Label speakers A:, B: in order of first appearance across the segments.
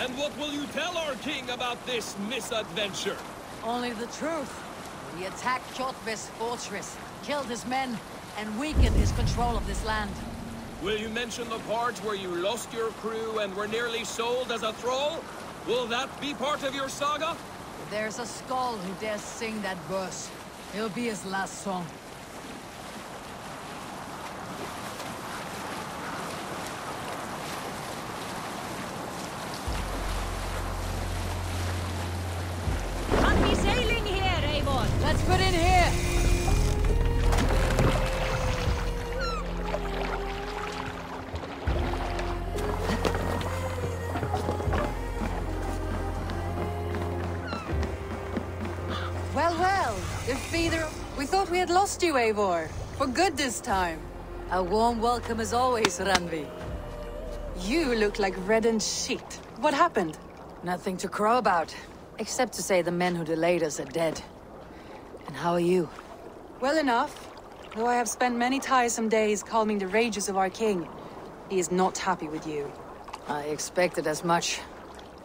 A: And what will you tell our king about this misadventure?
B: Only the truth. We attacked Kjotve's fortress, killed his men, and weakened his control of this land.
A: Will you mention the part where you lost your crew and were nearly sold as a thrall? Will that be part of your saga?
B: If there's a skald who dares sing that verse, it'll be his last song.
C: Well, well, if either... We thought we had lost you, Eivor. For good this time.
B: A warm welcome as always, Randvi.
C: You look like reddened sheet. What happened?
B: Nothing to crow about, except to say the men who delayed us are dead. And how are you?
C: Well enough. Though I have spent many tiresome days calming the rages of our king. He is not happy with you.
B: I expected as much.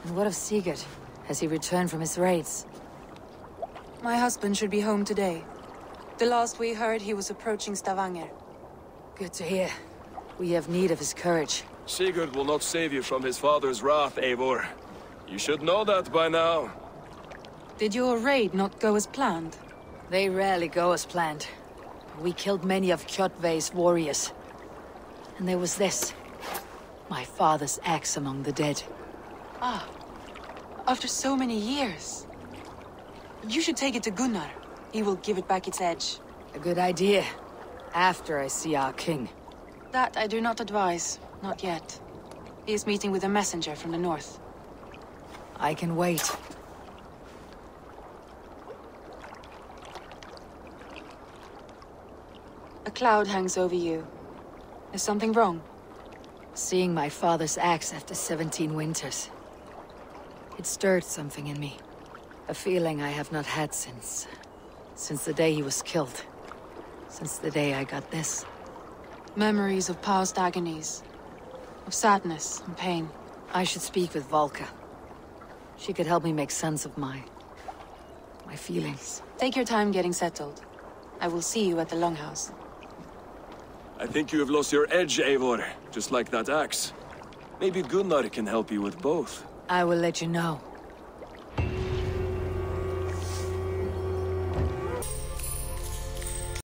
B: And what of Sigurd? Has he returned from his raids?
C: My husband should be home today. The last we heard, he was approaching Stavanger.
B: Good to hear. We have need of his courage.
A: Sigurd will not save you from his father's wrath, Eivor. You should know that by now.
C: Did your raid not go as planned?
B: They rarely go as planned. We killed many of Kjotve's warriors. And there was this. My father's axe among the dead.
C: Ah. After so many years. You should take it to Gunnar. He will give it back its edge.
B: A good idea. After I see our king.
C: That I do not advise. Not yet. He is meeting with a messenger from the north.
B: I can wait.
C: A cloud hangs over you. Is something wrong?
B: Seeing my father's axe after 17 winters. It stirred something in me. A feeling I have not had since... Since the day he was killed. Since the day I got this.
C: Memories of past agonies. Of sadness and pain.
B: I should speak with Valka. She could help me make sense of my... my feelings.
C: Take your time getting settled. I will see you at the Longhouse.
A: I think you have lost your edge, Eivor. Just like that axe. Maybe Gunnar can help you with both.
B: I will let you know.